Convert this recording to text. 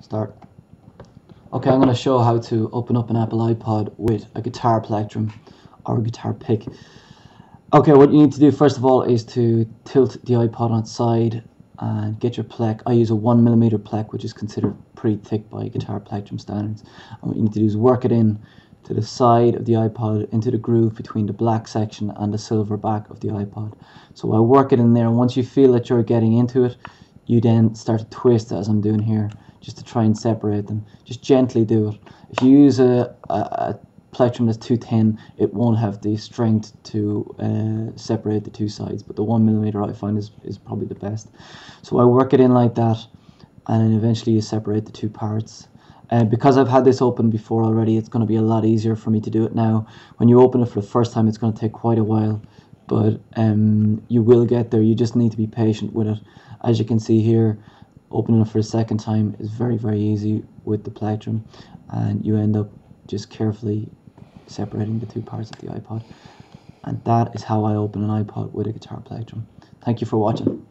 Start. Okay, I'm going to show how to open up an Apple iPod with a guitar plectrum or a guitar pick. Okay, what you need to do first of all is to tilt the iPod on its side and get your plec. I use a one millimeter plec, which is considered pretty thick by guitar plectrum standards. And what you need to do is work it in to the side of the iPod into the groove between the black section and the silver back of the iPod. So I work it in there and once you feel that you're getting into it, you then start to twist it as I'm doing here just to try and separate them. Just gently do it. If you use a, a, a plectrum that's too thin, it won't have the strength to uh, separate the two sides. But the one millimeter I find is, is probably the best. So I work it in like that, and then eventually you separate the two parts. Uh, because I've had this open before already, it's going to be a lot easier for me to do it now. When you open it for the first time, it's going to take quite a while, but um, you will get there. You just need to be patient with it. As you can see here, opening it for a second time is very, very easy with the plectrum, and you end up just carefully separating the two parts of the iPod. And that is how I open an iPod with a guitar plectrum. Thank you for watching.